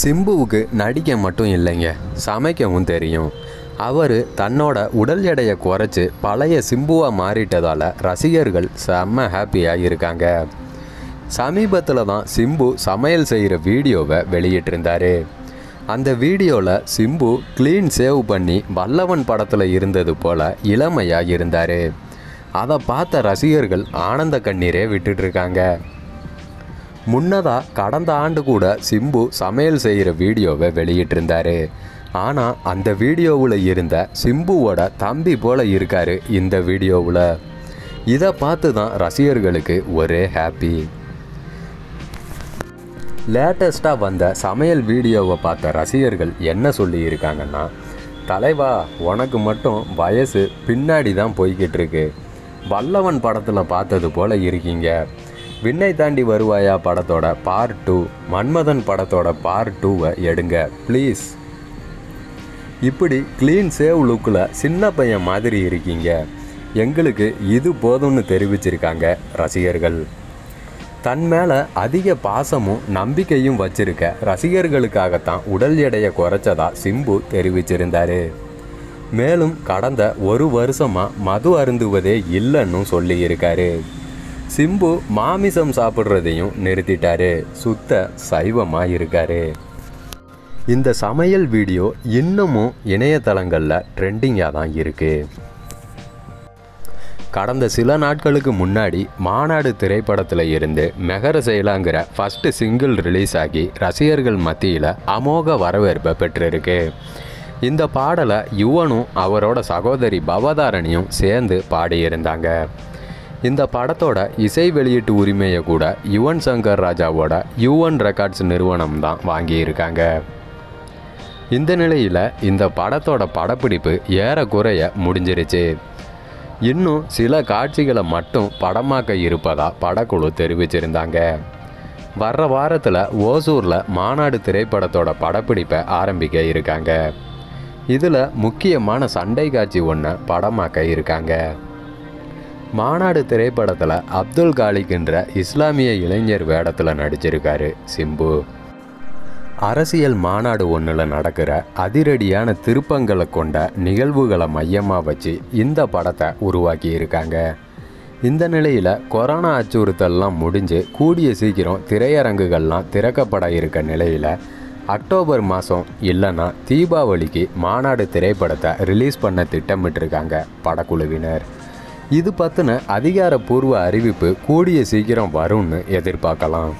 சிம்புவுக்கு நடிக்க மட்டும் இல்லைங்க. சமைக்கவும் தெரியும். அவர் தன்னோட உடல் எடையை குறைச்சி பழைய சிம்புவாக மாறிட்டதால் ரசிகர்கள் செம்ம ஹாப்பியாக இருக்காங்க. சமீபத்தில் தான் சிம்பு சமையல் செய்கிற வீடியோவை வெளியிட்டிருந்தாரு. அந்த வீடியோவில் சிம்பு க்ளீன் சேவ் பண்ணி வல்லவன் படத்தில் இருந்தது போல் இளமையாக இருந்தார். அதை பார்த்த ரசிகர்கள் ஆனந்த கண்ணீரே விட்டுட்டு இருக்காங்க. முன்னதாக கடந்த ஆண்டு கூட சிம்பு சமையல் செய்கிற வீடியோவை வெளியிட்டிருந்தாரு. ஆனால் அந்த வீடியோவில் இருந்த சிம்புவோட தம்பி போல இருக்காரு இந்த வீடியோவில். இதை பார்த்து தான் ரசிகர்களுக்கு ஒரே ஹாப்பி லேட்டஸ்ட்டாக வந்த சமையல் வீடியோவை பார்த்த ரசிகர்கள் என்ன சொல்லியிருக்காங்கன்னா தலைவா உனக்கு மட்டும் வயசு பின்னாடி தான் போய்கிட்டு இருக்கு. வல்லவன் படத்தில் பார்த்தது போல இருக்கீங்க. விண்ணை தாண்டி வருவாயா படத்தோட பார்ட் டூ மன்மதன் படத்தோட பார்ட் டூவை எடுங்க ப்ளீஸ் இப்படி க்ளீன் சேவ் லுக்கில் சின்ன பையன் மாதிரி இருக்கீங்க. எங்களுக்கு இது போதும்னு தெரிவிச்சிருக்காங்க ரசிகர்கள். தன் மேலே அதிக பாசமும் நம்பிக்கையும் வச்சிருக்க ரசிகர்களுக்காகத்தான் உடல் எடையை குறைச்சதா சிம்பு தெரிவிச்சிருந்தார். மேலும் கடந்த ஒரு வருஷமாக மது அருந்துவதே இல்லைன்னு சொல்லியிருக்காரு. சிம்பு மாமிசம் சாப்பிட்றதையும் நிறுத்திட்டாரு. சுத்த சைவமாக இருக்காரு இந்த சமையல் வீடியோ இன்னமும் இணையதளங்களில் ட்ரெண்டிங்காக தான் இருக்குது கடந்த சில நாட்களுக்கு முன்னாடி மாநாடு திரைப்படத்தில் இருந்து மெகர செயலாங்கிற ஃபஸ்ட்டு சிங்கிள் ரிலீஸ் ஆகி ரசிகர்கள் மத்தியில் அமோக வரவேற்பை பெற்றிருக்கு. இந்த பாடலை யுவனும் அவரோட சகோதரி பவதாரணியும் சேர்ந்து பாடியிருந்தாங்க. இந்த படத்தோட இசை வெளியீட்டு உரிமையை கூட யுவன் சங்கர் ராஜாவோட யுவன் ரெக்கார்ட்ஸ் நிறுவனம் தான் வாங்கியிருக்காங்க. இந்த நிலையில் இந்த படத்தோட படப்பிடிப்பு ஏறக்குறைய முடிஞ்சிருச்சு. இன்னும் சில காட்சிகளை மட்டும் படமாக்க இருப்பதாக படக்குழு தெரிவிச்சிருந்தாங்க. வர்ற வாரத்தில் ஓசூரில் மாநாடு திரைப்படத்தோட படப்பிடிப்பை ஆரம்பிக்க இருக்காங்க. இதில் முக்கியமான சண்டை காட்சி ஒன்றை படமாக்க இருக்காங்க. மாநாடு திரைப்படத்தில் அப்துல் காலிக்குன்ற இஸ்லாமிய இளைஞர் வேடத்தில் நடிச்சிருக்காரு சிம்பு. அரசியல் மாநாடு ஒன்றில் நடக்கிற அதிரடியான திருப்பங்களை கொண்ட நிகழ்வுகளை மையமாக வச்சு இந்த படத்தை உருவாக்கியிருக்காங்க இந்த நிலையில் கொரோனா அச்சுறுத்தல்லாம் முடிஞ்சு கூடிய சீக்கிரம் திரையரங்குகள்லாம் திறக்கப்பட இருக்க நிலையில் அக்டோபர் மாதம் இல்லைன்னா தீபாவளிக்கு மாநாடு திரைப்படத்தை ரிலீஸ் பண்ண திட்டமிட்டிருக்காங்க படக்குழுவினர். இது பற்றின அதிகாரப்பூர்வ அறிவிப்பு கூடிய சீக்கிரம் வரும்னு எதிர்பார்க்கலாம்.